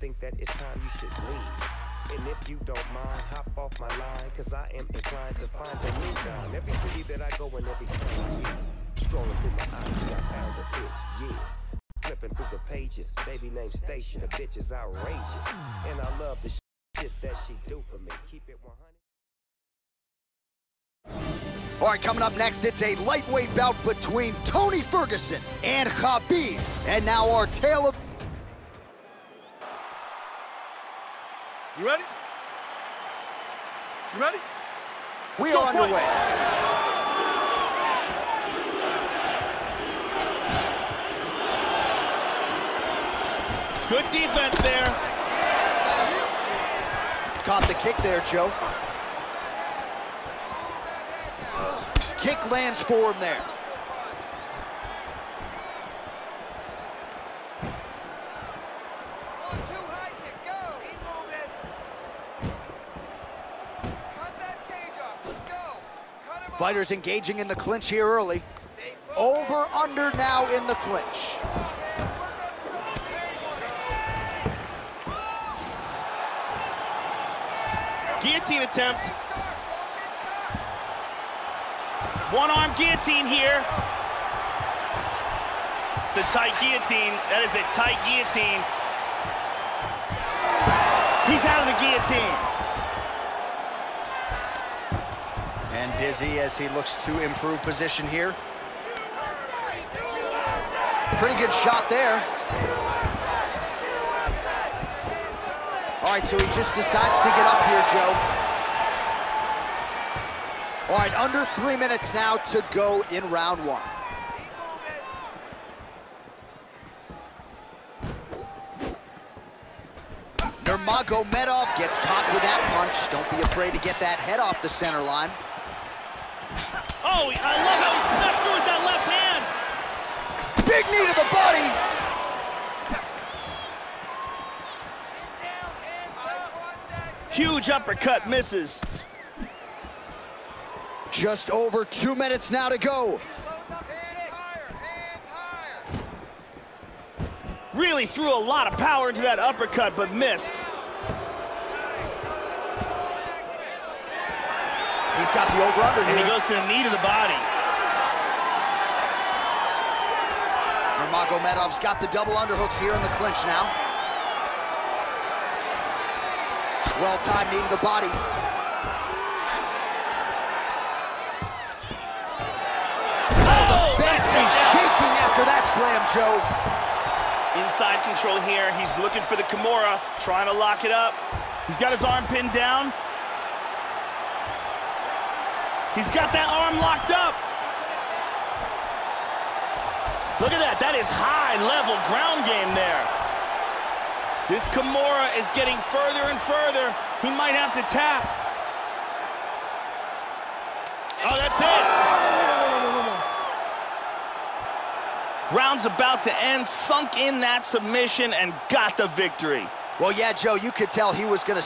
think that it's time you should leave. And if you don't mind, hop off my line, cause I am inclined to find a new dime. Every city that I go in, every time I. Scrolling through my eyes, I found a bitch, yeah. Flipping through the pages, baby named Station, the bitch is outrageous. And I love the shit that she do for me. Keep it 100. All right, coming up next, it's a lightweight bout between Tony Ferguson and Khabib. And now our tale of... You ready? You ready? We Let's go are fight. underway. Good defense there. Caught the kick there, Joe. Kick lands for him there. One, two, high kick, go! Keep moving. Cut that cage off, let's go. Cut him off. Fighters engaging in the clinch here early. Over, under now in the clinch. Guillotine attempt. One arm guillotine here. The tight guillotine. That is a tight guillotine. He's out of the guillotine. And busy as he looks to improve position here. Pretty good shot there. All right, so he just decides to get up here, Joe. All right, under three minutes now to go in round one. Nurmagomedov gets caught with that punch. Don't be afraid to get that head off the center line. Oh, I love how he snuck through with that left hand. Big knee to the body. Down, hands up. I want that Huge uppercut misses. Just over two minutes now to go. Loading up hands higher, hands higher. Really threw a lot of power into that uppercut, but missed. He's got the over-under And he goes to the knee to the body. Nurmagomedov's got the double underhooks here in the clinch now. Well-timed knee to the body. Oh, oh Fence is shaking after that slam, Joe. Inside control here. He's looking for the Kimura, trying to lock it up. He's got his arm pinned down. He's got that arm locked up. Look at that. That is high-level ground game there. This Kimura is getting further and further. He might have to tap. Oh, that's it. Round's about to end, sunk in that submission and got the victory. Well, yeah, Joe, you could tell he was going to